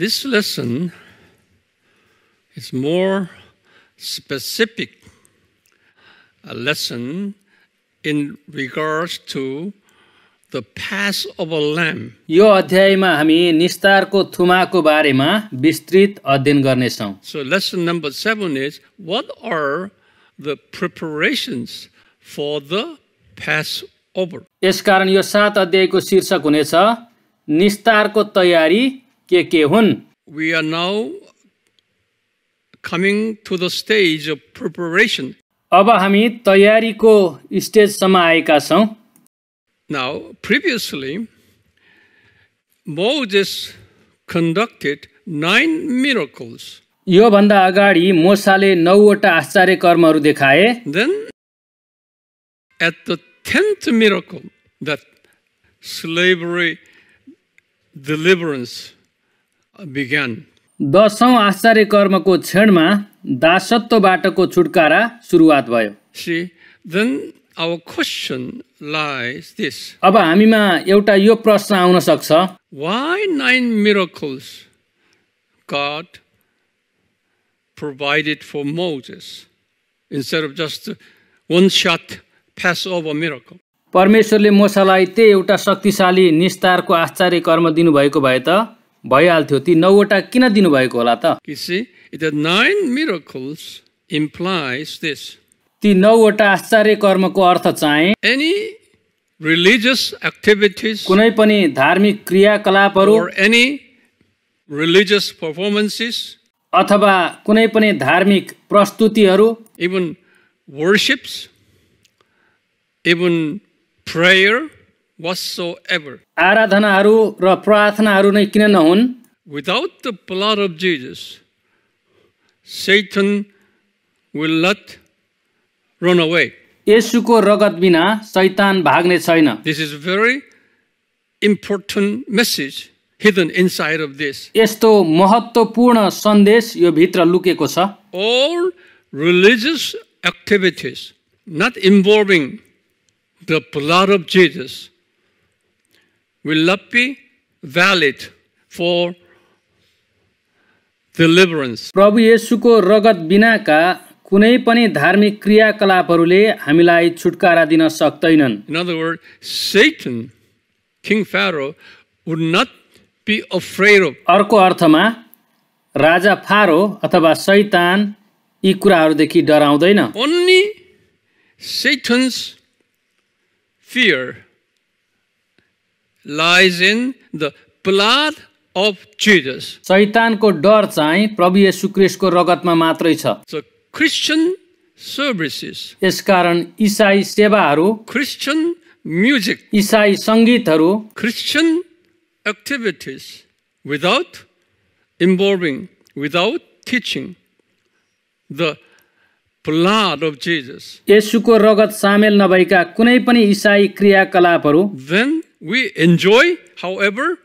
this lesson is more specific a lesson in regards to the Passover lamb. यो अध्यायमा हामी निस्तारको थुमाको बारेमा विस्तृत अध्ययन गर्नेछौँ So lesson number seven is what are the preparations for the Passover? यसकारण यो सात अध्यायको शीर्षक हुनेछ निस्तारको तयारी के के हुन् We are now coming to the stage of preparation. अब हामी तयारीको स्टेजसम्म आएका छौँ Now, previously, Moses conducted nine miracles. योभन्दा अगाडि मोसाले नौवटा आश्चर्य कर्महरू देखाए Then, at the tenth miracle, that slavery deliverance दसौँ आश्चर्य कर्मको क्षणमा दासत्वबाटको छुटकारा सुरुवात भयो। अब हामीमा एउटा यो प्रश्न आउन सक्छ। परमेश्वरले मोसालाई त्यही एउटा शक्तिशाली निस्तारको आश्चर्य कर्म दिनुभएको भए त भइहाल्थ्यो। ती नौवटा किन दिनुभएको होला त? ती नौवटा आश्चर्य कर्मको अर्थ चाहे एक्टिभिटी कुनै पनि धार्मिक क्रियाकलापहरू धार्मिक प्रस्तुतिहरू even worships even prayer whatsoever, आराधनाहरू र प्रार्थनाहरू नै किन नहुन् without the blood of Jesus, Satan will not run away. यसुको रगत बिना शैतान भाग्ने छैन This is a very important message hidden inside of this. यस्तो महत्त्वपूर्ण सन्देश यो भित्र लुकेको छ All religious activities not involving the blood of Jesus will not be valid for deliverance. प्रभु येशूको रगत बिनाका कुनै पनि धार्मिक क्रियाकलापहरूले हामीलाई छुटकारा दिन सक्दैनन् In other words, Satan, King Pharaoh, would not be afraid of अर्को अर्थमा राजा फारो अथवा शैतान यी कुराहरूदेखि डराउँदैन only Satan's fear lies in the blood of Jesus. शैतानको डर चाहिँ प्रभु येशू क्रिस्टको रगतमा मात्रै छ So Christian services, यसकारण इसाई सेवाहरू Christian music, इसाई सङ्गीतहरू Christian activities without involving, without teaching the blood of Jesus, येशूको रगत सामेल नभएका कुनै पनि इसाई क्रियाकलापहरू then we enjoy, however,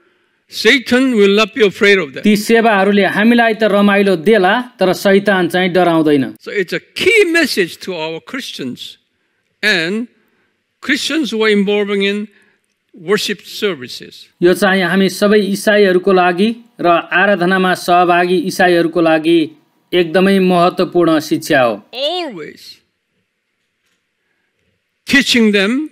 Satan will not be afraid of that. ती सेवाहरूले हामीलाई त रमाइलो देला तर शैतान चाहिँ डराउँदैन So it's a key message to our Christians and Christians who are involving in worship services. यो चाहिँ हामी सबै इसाईहरूको लागि र आराधनामा सहभागी इसाईहरूको लागि एकदमै महत्त्वपूर्ण शिक्षा हो Always teaching them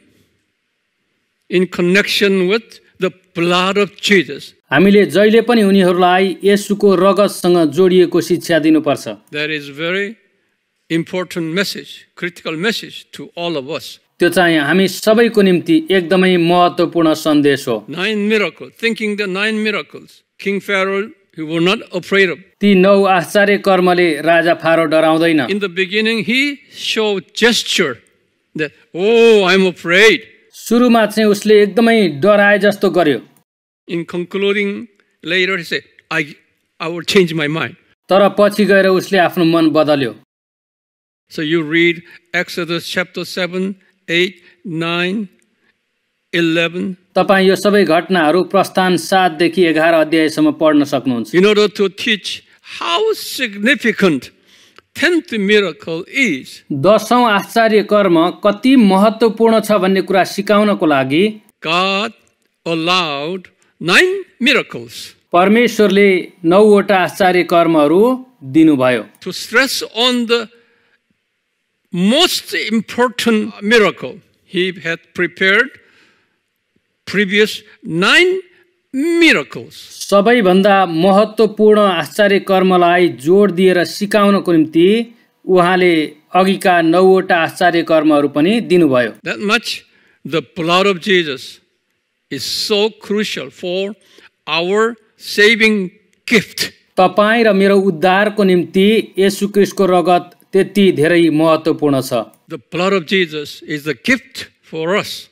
in connection with the blood of Jesus. हामीले जहिले पनि उनीहरूलाई यसुको रगतसँग जोडिएको शिक्षा दिनुपर्छ That is very important message, critical message to all of us. त्यो चाहिँ हामी सबैको निम्ति एकदमै महत्त्वपूर्ण सन्देश हो Nine miracles, thinking the nine miracles. King Pharaoh, he was not afraid of. ती नौ आश्चर्य कर्मले राजा फारो डराउँदैन In the beginning, he showed gesture that, oh, I'm afraid. सुरुमा चाहिँ उसले एकदमै डराए जस्तो गर्यो later he said, I, I will change my mind. तर पछि गएर उसले आफ्नो मन बदल्यो So you read Exodus chapter 7, 8, 9, 11. तपाईँ यो सबै घटनाहरू प्रस्थान सातदेखि एघार अध्यायसम्म पढ्न सक्नुहुन्छ In order to teach how significant tenth miracle is, दसौँ आश्चर्य कर्म कति महत्त्वपूर्ण छ भन्ने कुरा सिकाउनको लागि God allowed nine miracles. परमेश्वरले नौवटा आश्चर्य कर्महरू दिनुभयो to stress on the most important miracle. He had prepared previous nine miracles. सबैभन्दा महत्त्वपूर्ण आश्चर्य कर्मलाई जोड दिएर सिकाउनको निम्ति उहाँले अघिका नौवटा आश्चर्य कर्महरू पनि दिनुभयो That much the blood of Jesus is so crucial for our saving gift. तपाईँ र मेरो उद्धारको निम्ति यसु क्रिस्टको रगत त्यति धेरै महत्त्वपूर्ण छ The blood of Jesus is the gift for us,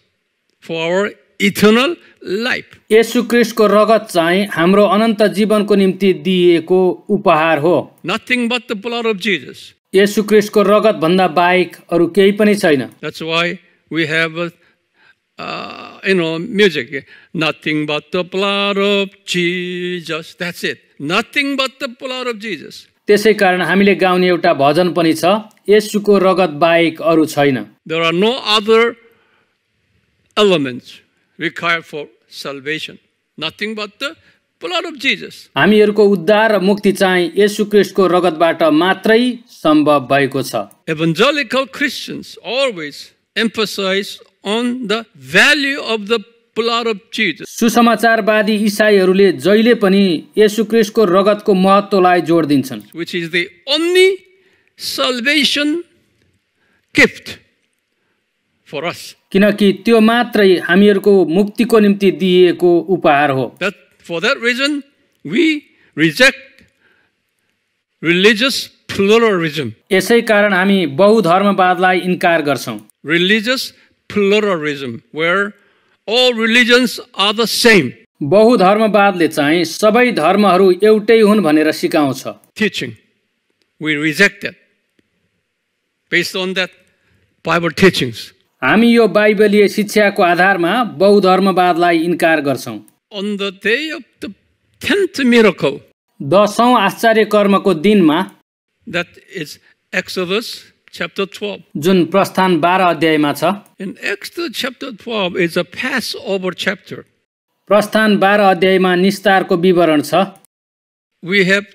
for our eternal life. यसु क्रिस्टको रगत चाहिँ हाम्रो अनन्त जीवनको निम्ति दिइएको उपहार हो Nothing but the blood of Jesus. यसु क्रिस्टको रगतभन्दा बाहेक अरू केही पनि छैन uh, uh. त्यसै कारण हामीले गाउने एउटा भजन पनि छ यसुको रगत बाहेक अरू छैन required for salvation. Nothing but the blood of Jesus. हामीहरूको उद्धार र मुक्ति चाहिँ यसु क्रिस्टको रगतबाट मात्रै सम्भव भएको छ Evangelical Christians always emphasize on the value of the blood of Jesus. सुसमाचारवादी इसाईहरूले जहिले पनि यसु क्रिस्टको रगतको महत्त्वलाई जोड दिन्छन् which is the only salvation gift for us किनकि त्यो मात्रै हामीहरूको मुक्तिको निम्ति दिइएको उपहार हो। For that reason we reject religious pluralism यसै कारण हामी बहुधर्मवादलाई इन्कार गर्छौँ। Religious pluralism where all religions are the same बहुधर्मवादले चाहिँ सबै धर्महरू एउटै हुन् भनेर सिकाउँछ। Teaching we reject that based on that Bible teachings हामी यो बाइबलीय शिक्षाको आधारमा बहुधर्मवादलाई इन्कार गर्छौँ दसौँ आश्चर्य कर्मको दिनमा chapter 12. जुन प्रस्थान बाह्र अध्यायमा छ In Exodus chapter 12 is a Passover chapter. प्रस्थान बाह्र अध्यायमा निस्तारको विवरण छ We have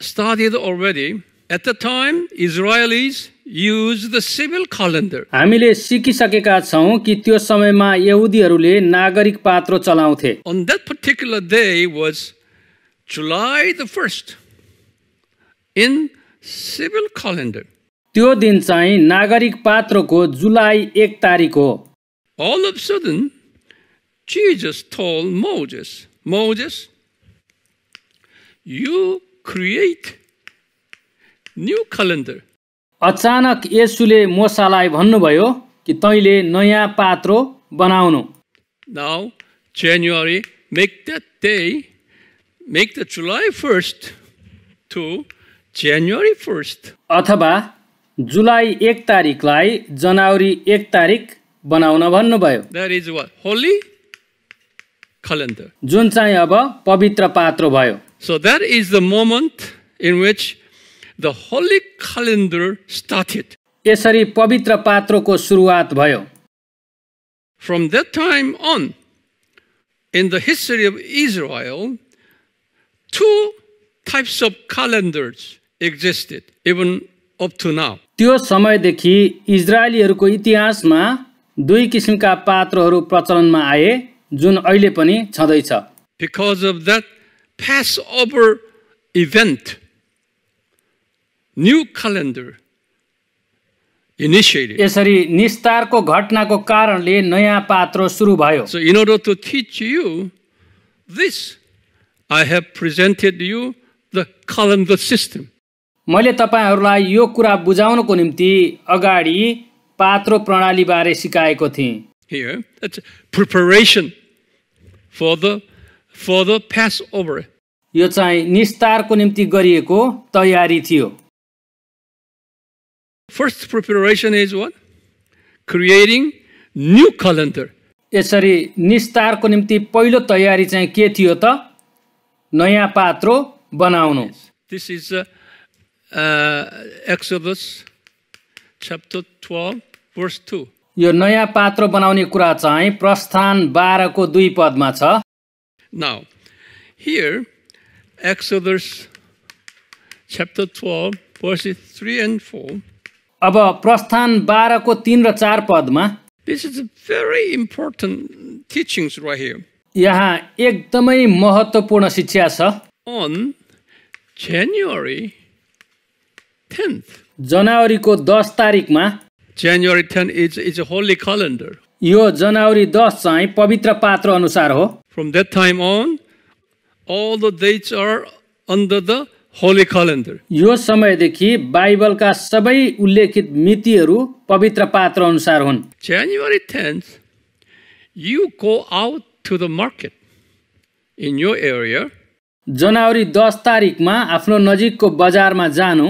studied already. At the time, Israelis used the civil calendar. हामीले सिकिसकेका छौँ कि त्यो समयमा यहुदीहरूले नागरिक पात्रो चलाउँथे On that particular day was July the 1st in civil calendar. त्यो दिन चाहिँ नागरिक पात्रोको जुलाई एक तारिक हो All of a sudden, Jesus told Moses, Moses, you create new calendar. अचानक यसुले मोसालाई भन्नुभयो कि तैँले नयाँ पात्रो बनाउनु Now, January, make that day, make the July 1st to January 1st. अथवा जुलाई एक तारिकलाई जनवरी एक तारिक बनाउन भन्नुभयो That is what? Holy calendar. जुन चाहिँ अब पवित्र पात्रो भयो So that is the moment in which the holy calendar started. यसरी पवित्र पात्रोको सुरुवात भयो From that time on, in the history of Israel, two types of calendars existed, even up to now. त्यो समयदेखि इजरायलीहरूको इतिहासमा दुई किसिमका पात्रोहरू प्रचलनमा आए जुन अहिले पनि छँदैछ Because of that Passover event, new calendar initiated. यसरी निस्तारको घटनाको कारणले नयाँ पात्रो सुरु भयो So, in order to teach you this, I have presented you the calendar system. मैले तपाईँहरूलाई यो कुरा बुझाउनको निम्ति अगाडि पात्रो प्रणालीबारे सिकाएको थिएँ here. That's preparation for the for the Passover. यो चाहिँ निस्तारको निम्ति गरिएको तयारी थियो First preparation is what? Creating new calendar. यसरी निस्तारको निम्ति पहिलो तयारी चाहिँ के थियो त नयाँ पात्रो बनाउनु This is uh, uh, Exodus chapter 12, verse 2. यो नयाँ पात्रो बनाउने कुरा चाहिँ प्रस्थान बाह्रको दुई पदमा छ Now, here Exodus chapter 12, verses 3 and 4. अब प्रस्थान बाह्रको तिन र चार पदमा. यहाँ एकदमै महत्त्वपूर्ण शिक्षा छ On January 10th, जनवरीको दस तारिकमा 10th is, is a holy calendar. यो जनवरी दस चाहिँ पवित्र पात्र अनुसार हो From that time on, all the dates are under the holy calendar. यो समयदेखि बाइबलका सबै उल्लेखित मितिहरू पवित्र पात्र अनुसार हुन् January 10th, you go out to the market in your area जनवरी दस तारिकमा आफ्नो नजिकको बजारमा जानु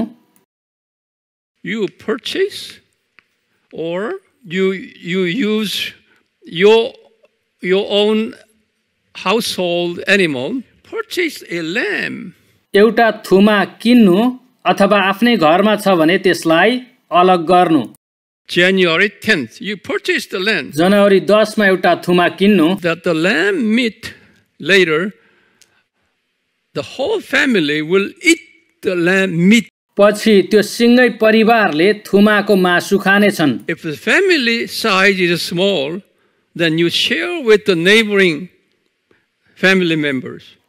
you purchase or you you use your your own household animal purchase a lamb एउटा थुमा किन्नु अथवा आफ्नै घरमा छ भने त्यसलाई अलग गर्नु january 10th you purchase the lamb जनवरी दसमा एउटा थुमा किन्नु that the lamb meat later the whole family will eat the lamb meat पछि त्यो सिँगै परिवारले थुमाको मासु खानेछन् if the family size is small then you share with the neighboring family members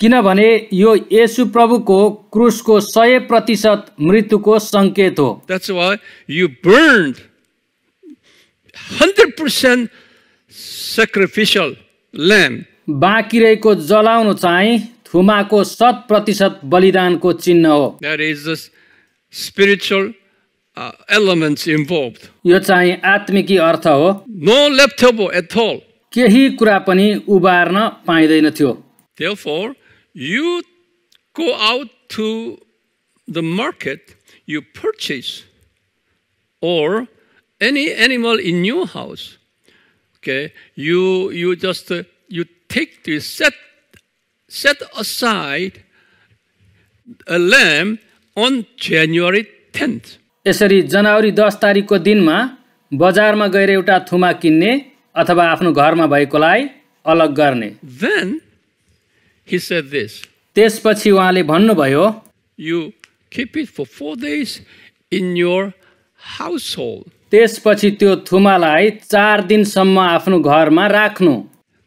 किनभने यो येशु प्रभुको क्रुसको सय प्रतिशत मृत्युको सङ्केत हो That's why you burned 100% sacrificial lamb. बाँकी रहेको जलाउनु चाहिँ थुमाको शत प्रतिशत बलिदानको चिन्ह हो That is the spiritual uh, elements involved. यो चाहिँ आत्मिकी अर्थ हो No leftover at all. केही कुरा पनि उबार्न पाइँदैन थियो Therefore, you go out to the market, you purchase, or any animal in your house. Okay, you you just uh, you take the set set aside a lamb on January 10th. यसरी जनवरी दस तारिकको दिनमा बजारमा गएर एउटा थुमा किन्ने अथवा आफ्नो घरमा भएकोलाई अलग गर्ने Then he said this: त्यसपछि उहाँले भन्नुभयो you keep it for four days in your household. त्यसपछि त्यो थुमालाई चार दिनसम्म आफ्नो घरमा राख्नु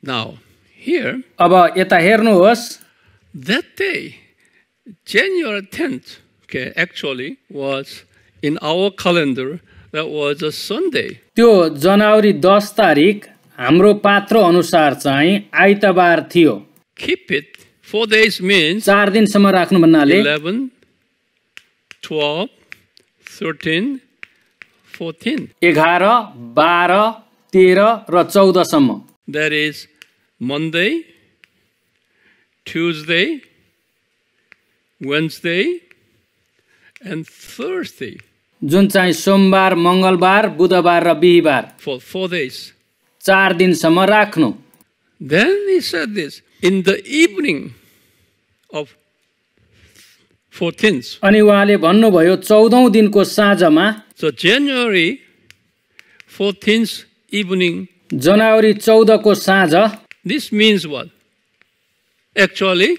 Now, here, अब यता हेर्नुहोस् that day, January 10th, okay, actually was in our calendar, that was a Sunday. त्यो जनवरी दस तारिक हाम्रो पात्र अनुसार चाहिँ आइतबार थियो Keep it. Four days means चार दिनसम्म राख्नु भन्नाले 11, 12, 13, 14. एघार बाह्र तेह्र र चौधसम्म That is Monday, Tuesday, Wednesday, and Thursday जुन चाहिँ सोमबार मङ्गलबार बुधबार र बिहिबार for four days. चार दिनसम्म राख्नु Then he said this in the evening of 14th. अनि उहाँले भन्नुभयो चौधौँ दिनको साँझमा So January 14th evening, जनवरी चौधको साँझ this means what? Actually,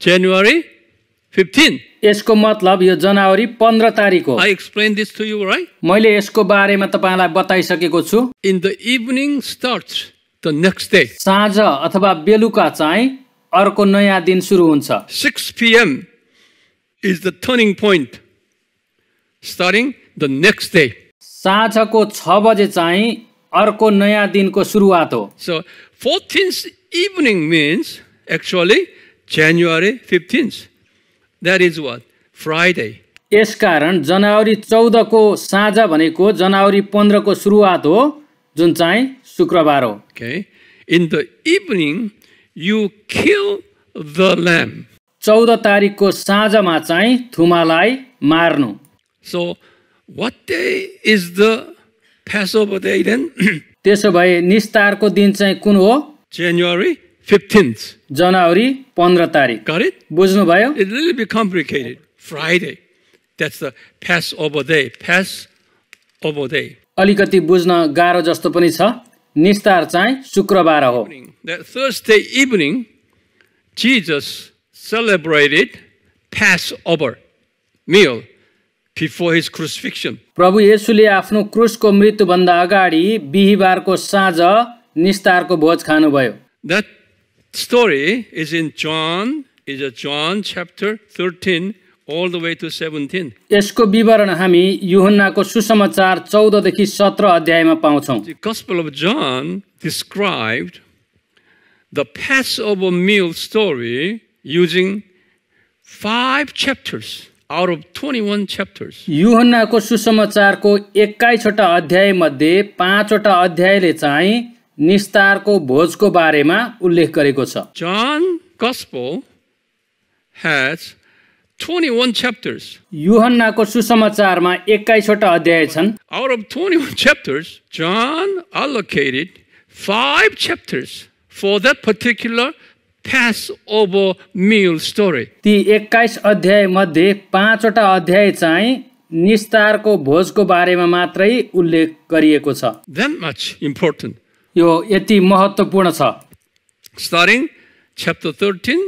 January 15. यसको मतलब यो जनवरी पन्ध्र तारिक हो I explained this to you, right? मैले यसको बारेमा तपाईँलाई बताइसकेको छु In the evening starts the next day. साँझ अथवा बेलुका चाहिँ अर्को नयाँ दिन सुरु हुन्छ 6 p.m. is the turning point, starting the next day. साँझको छ बजे चाहिँ अर्को नयाँ दिनको सुरुवात हो So 14th evening means actually January 15th. That is what? Friday. यसकारण जनवरी चौधको साँझ भनेको जनवरी पन्ध्रको सुरुवात हो जुन चाहिँ शुक्रबार हो। Okay in the evening you kill the lamb चौध तारिकको साँझमा चाहिँ थुमालाई मार्नु। So what is the Passover day then त्यसो भए निस्तारको दिन चाहिँ कुन हो? जनवरी फिफ्टिन्थ जनवरी पन्ध्र तारिक करेक्ट बुझ्नुभयो? It will be complicated Friday that's the Passover day Passover day अलिकति बुझ्न गाह्रो जस्तो पनि छ निस्तार चाहिँ शुक्रबार हो evening, Jesus celebrated Passover meal before his crucifixion. प्रभु येशूले आफ्नो क्रुसको मृत्युभन्दा अगाडि बिहिबारको साँझ निस्तारको भोज खानुभयो That story is in John, is a John chapter 13 all the way to 17. यसको विवरण हामी युहन्नाको सुसमाचार चौधदेखि सत्र अध्यायमा पाउँछौँ The Gospel of John described the Passover meal story using five chapters out of 21 chapters. युहन्नाको सुसमाचारको एक्काइसवटा अध्याय मध्ये पाँचवटा अध्यायले चाहिँ निस्तारको भोजको बारेमा उल्लेख गरेको छ John Gospel has 21 chapters. युहन्नाको सुसमाचारमा एक्काइसवटा अध्याय छन् Out of 21 chapters, John allocated five chapters for that particular Passover meal story. ती एक्काइस अध्याय मध्ये पाँचवटा अध्याय चाहिँ निस्तारको भोजको बारेमा मात्रै उल्लेख गरिएको छ That much important. यो यति महत्त्वपूर्ण छ Starting chapter 13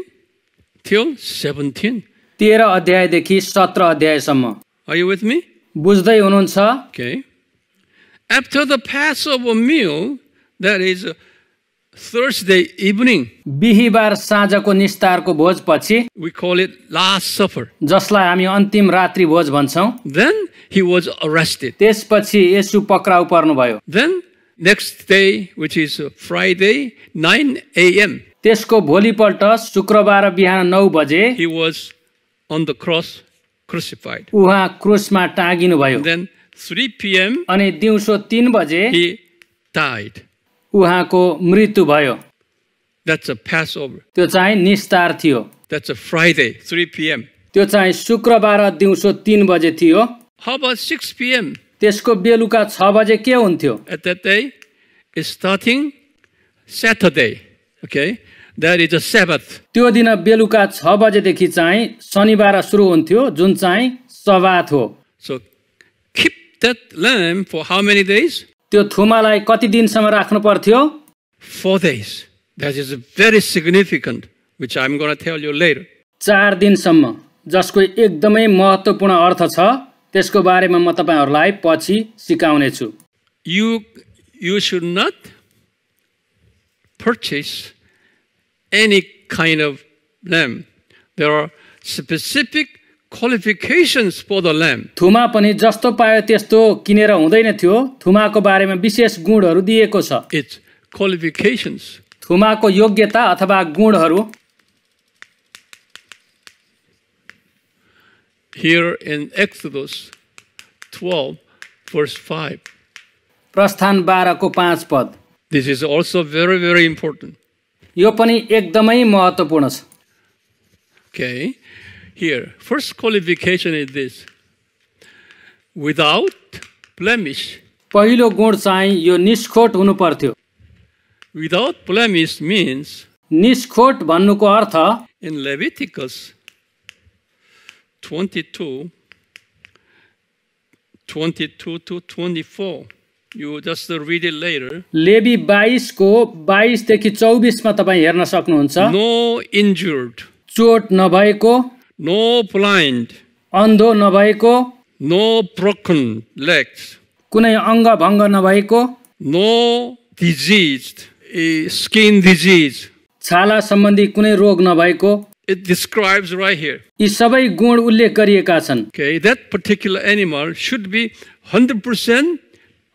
till 17. तेह्र अध्यायदेखि सत्र अध्यायसम्म Are you with me? बुझ्दै हुनुहुन्छ Okay. After the Passover meal, that is uh, Thursday evening, बिहिबार साँझको निस्तारको भोजपछि we call it Last Supper. जसलाई हामी अन्तिम रात्रि भोज भन्छौँ Then he was arrested. त्यसपछि यसु पक्राउ पर्नुभयो Then next day, which is uh, Friday, 9 a.m., त्यसको भोलिपल्ट शुक्रबार बिहान नौ बजे he was on the cross crucified. उहाँ क्रुसमा टाँगिनु भयो then 3 p.m., अनि दिउँसो तिन बजे he died. उहाँको मृत्यु भयो That's a Passover. त्यो चाहिँ निस्तार थियो That's a Friday, 3 p.m. त्यो चाहिँ शुक्रबार दिउँसो तिन बजे थियो How about 6 p.m.? त्यसको बेलुका छ बजे के हुन्थ्यो At that day, is starting Saturday. Okay, that is a Sabbath. त्यो दिन बेलुका छ बजेदेखि चाहिँ शनिबार सुरु हुन्थ्यो जुन चाहिँ सवात हो So keep that lamb for how many days? त्यो थुमालाई कति दिनसम्म राख्नु पर्थ्यो Four days. That is very significant, which I'm going to tell you later. चार दिनसम्म जसको एकदमै महत्त्वपूर्ण अर्थ छ त्यसको बारेमा म तपाईँहरूलाई पछि सिकाउनेछु You you should not purchase any kind of lamb. There are specific qualifications for the lamb. थुमा पनि जस्तो पायो त्यस्तो किनेर हुँदैन थियो थुमाको बारेमा विशेष गुणहरू दिएको छ It's qualifications. थुमाको योग्यता अथवा गुणहरू Here in Exodus 12, verse 5. प्रस्थान बाह्रको पाँच पद This is also very, very important. यो पनि एकदमै महत्त्वपूर्ण छ Okay. Here, first qualification is this without blemish. पहिलो गुण चाहिँ यो निष्खोट हुनु पर्थ्यो Without blemish means निष्खोट भन्नुको अर्थ in Leviticus 22, 22 to 24. You just read it later. लेबी बाइसको बाइसदेखि चौबिसमा तपाईँ हेर्न सक्नुहुन्छ No injured, चोट नभएको no blind, अन्धो नभएको no broken legs, कुनै अङ्गभङ्ग नभएको no diseased, eh, skin disease. छाला सम्बन्धी कुनै रोग नभएको It describes right here. यी सबै गुण उल्लेख गरिएका छन् Okay, that particular animal should be 100%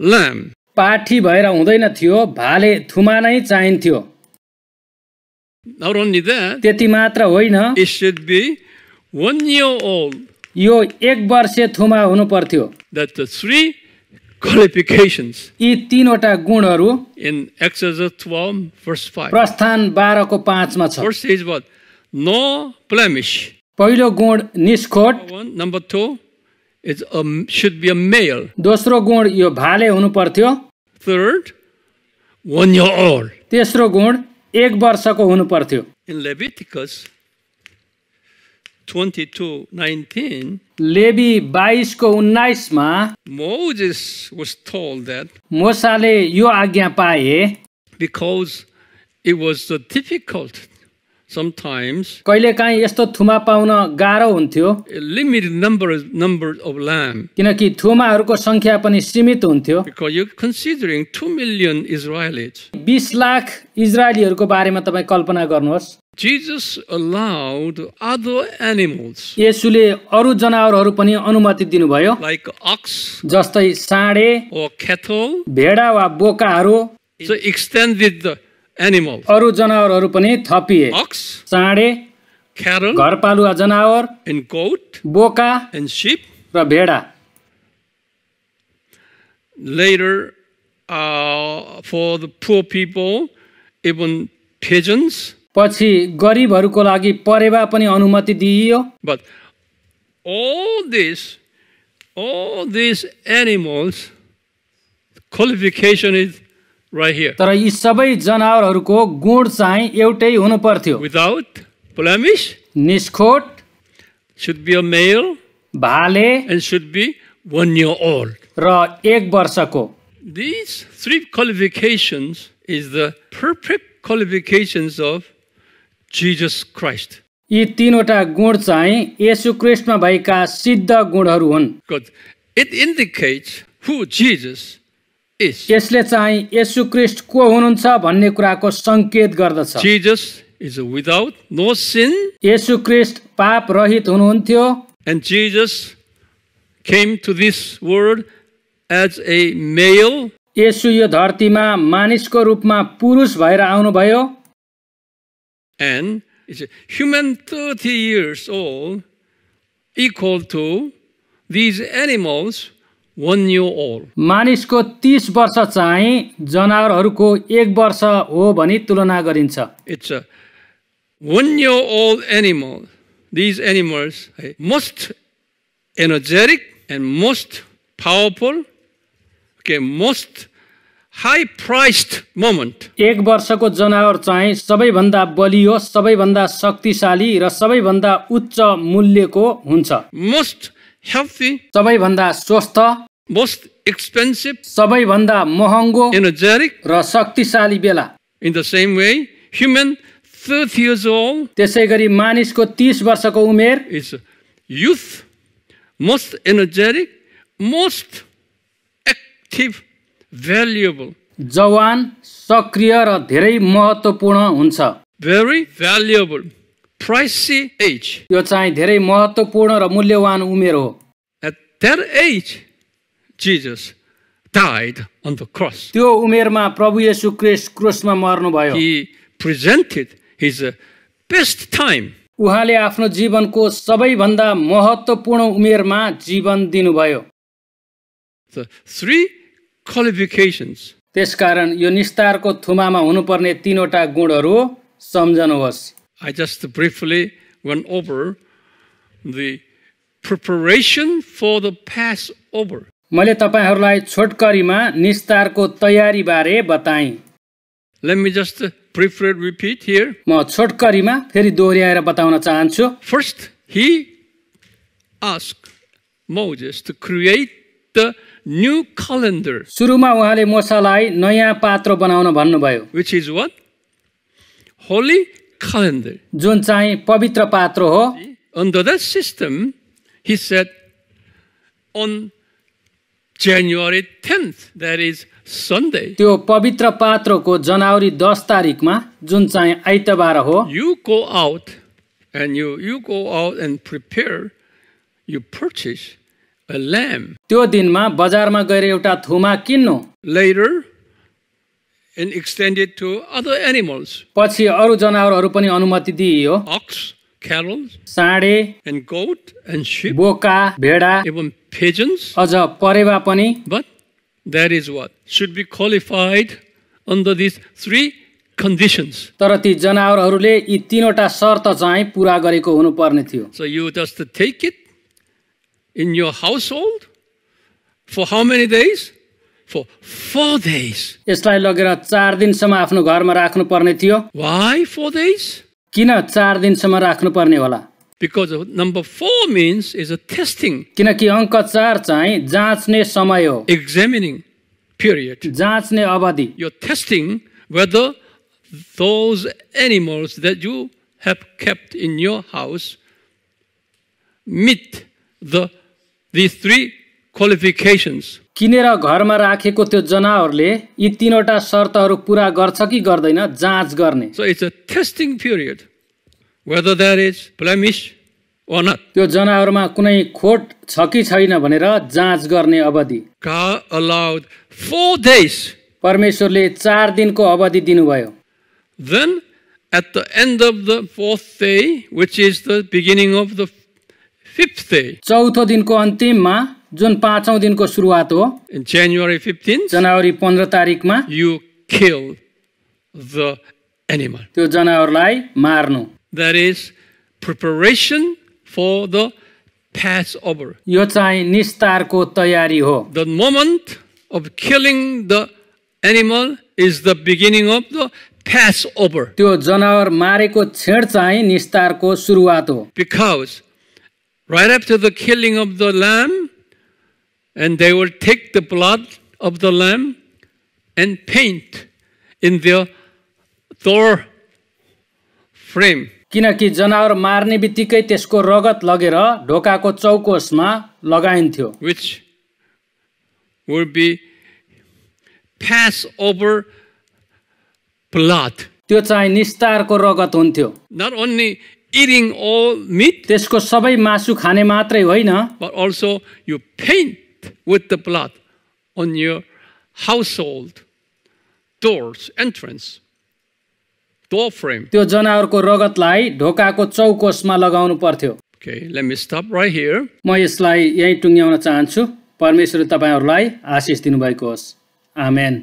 लाम पार्टी भएर हुँदैन थियो भाले थुमा नै चाहिन्थ्यो। त्यति मात्र होइन यो एक वर्ष थुमा हुनु पर्थ्यो यी तिनवटा गुणहरू इन प्रस्थान बाह्रको पाँचमा छ। पहिलो गुण निष्खोट। Number two is a, should be a male. दोस्रो गुण यो भाले हुनु पर्थ्यो Third, one year old. तेस्रो गुण एक वर्षको हुनु पर्थ्यो In Leviticus 22 19, लेबी बाइसको उन्नाइसमा Moses was told that मोसाले यो आज्ञा पाए because it was so difficult sometimes, कहिलेकाहीँ यस्तो थुमा पाउन गाह्रो हुन्थ्यो limited number, number of lamb, किनकि थुमाहरूको सङ्ख्या पनि सीमित हुन्थ्यो because you're considering 2 million Israelites. बिस लाख इजरायलीहरूको बारेमा तपाईँ कल्पना गर्नुहोस् Jesus allowed other animals यसुले अरू जनावरहरू पनि अनुमति दिनुभयो like ox जस्तै साँडे or cattle, भेडा वा बोकाहरू so extended the animals. अरू जनावरहरू पनि थपिए Ox, साँडे cattle, घरपालुवा जनावर and goat, बोका and sheep. र भेडा Later, uh, for the poor people, even pigeons. पछि गरिबहरूको लागि परेवा पनि अनुमति दिइयो But all this, all these animals, qualification is right here. तर यी सबै जनावरहरूको गुण चाहिँ एउटै हुनु पर्थ्यो Without blemish, निष्खोट should be a male भाले and should be one year old. र एक वर्षको These three qualifications is the perfect qualifications of Jesus Christ. यी तिनवटा गुण चाहिँ येशू क्रिस्टमा भएका सिद्ध गुणहरू हुन् it indicates who Jesus. यसले चाहिँ येशू क्रिस्ट को हुनुहुन्छ भन्ने कुराको सङ्केत गर्दछ is without no sin, येशू क्रिस्ट पाप रहित हुनुहुन्थ्यो Jesus came to this world as a male, येशू यो धरतीमा मानिसको रूपमा पुरुष भएर आउनुभयो is a human 30 years old, equal to One new all. मानिसको तिस वर्ष चाहिँ जनावरहरूको एक वर्ष हो भनी तुलना गरिन्छ। इट्स वन यो all animal these animals most energetic and most powerful के मोस्ट हाई प्राइस मोमेन्ट एक वर्षको जनावर चाहिँ सबैभन्दा बलियो सबैभन्दा शक्तिशाली र सबैभन्दा उच्च मूल्यको हुन्छ। मोस्ट healthy, सबैभन्दा स्वस्थ most expensive, सबैभन्दा महँगो energetic. र शक्तिशाली बेला In the same way, human 30 years old त्यसै गरी मानिसको तिस वर्षको उमेर is youth, most energetic, most active, valuable, जवान सक्रिय र धेरै महत्त्वपूर्ण हुन्छ very valuable, pricey age. यो चाहिँ धेरै महत्त्वपूर्ण र मूल्यवान उमेर हो। At that age, Jesus died on the cross. त्यो उमेरमा प्रभु येशू क्रिस्ट क्रुसमा मर्नुभयो। He presented his uh, best time. उहाँले आफ्नो जीवनको सबैभन्दा महत्त्वपूर्ण उमेरमा जीवन दिनुभयो। The three qualifications. त्यसकारण यो निस्तारको थुमामा हुनुपर्ने तिनवटा गुणहरू सम्झनुहोस्। I just briefly went over the preparation for the Passover. मैले तपाईँहरूलाई छोटकरीमा निस्तारको तयारीबारे बताएँ Let me just uh, briefly repeat here. म छोटकरीमा फेरि दोहोऱ्याएर बताउन चाहन्छु First, he asked Moses to create the new calendar, सुरुमा उहाँले मोसालाई नयाँ पात्र बनाउन भन्नुभयो which is what? Holy calendar. जुन चाहिँ पवित्र पात्र हो Under that system, he said, on January 10th, that is Sunday, त्यो पवित्र पात्रको जनवरी दस तारिकमा जुन चाहिँ आइतबार हो you go out and you, you go out and prepare, you purchase a lamb. त्यो दिनमा बजारमा गएर एउटा थुमा किन्नु Later, and extend it to other animals, पछि अरू जनावरहरू पनि अनुमति दिइयो ox, cattle, साँडे and goat, and sheep, बोका भेडा even pigeons. अझ परेवा पनि But that is what should be qualified under these three conditions. तर ती जनावरहरूले यी तिनवटा शर्त चाहिँ पुरा गरेको हुनुपर्ने थियो So you just take it in your household for how many days? For four days. यसलाई लगेर चार दिनसम्म आफ्नो घरमा राख्नु पर्ने थियो Why four days? किन चार दिनसम्म राख्नु पर्ने होला Because of number four means is a testing, किनकि अङ्क चार चाहिँ जाँच्ने समय हो examining period. जाँच्ने अवधि You're testing whether those animals that you have kept in your house meet the these three qualifications. किनेर घरमा राखेको त्यो जनावरले यी तिनवटा शर्तहरू पुरा गर्छ कि गर्दैन जाँच गर्ने? त्यो जनावरमा कुनै खोट छ कि छैन भनेर जाँच गर्ने अवधि। परमेश्वरले चार दिनको अवधि दिनुभयो। चौथो दिनको अन्तिममा जुन पाँचौँ दिनको सुरुवात हो जनवरी फिफ्टिन जनवरी पन्ध्र तारिकमा यु खेल एनिमल त्यो जनावरलाई मार्नु। That is preparation for the Passover यो चाहिँ निस्तारको तयारी हो। The moment of killing the animal is the beginning of the Passover त्यो जनावर मारेको छेड चाहिँ निस्तारको सुरुवात हो। Because right after the killing of the lamb and they will take the blood of the lamb and paint in their door frame. किनकि जनावर मार्ने बित्तिकै त्यसको रगत लगेर ढोकाको चौकोसमा लगाइन्थ्यो which will be Passover blood. त्यो चाहिँ निस्तारको रगत हुन्थ्यो Not only eating all meat, त्यसको सबै मासु खाने मात्रै होइन but also you paint with the blood on your household doors, entrance, door frame. त्यो जनावरको रगतलाई ढोकाको चौकोसमा लगाउनु पर्थ्यो Okay, let me stop right here. म यसलाई यहीँ टुङ्ग्याउन चाहन्छु परमेश्वर तपाईँहरूलाई आशिष दिनुभएको होस् आमेन